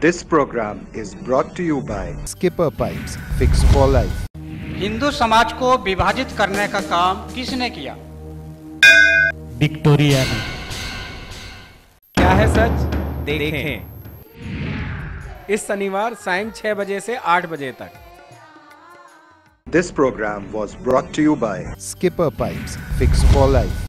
This program is brought to you by Skipper Pipes, fix for life. Hindu समाज को विभाजित करने का काम किसने किया विक्टोरिया ने क्या है सच देखें इस शनिवार सायं छह बजे से आठ बजे तक This program was brought to you by Skipper Pipes, fix for life.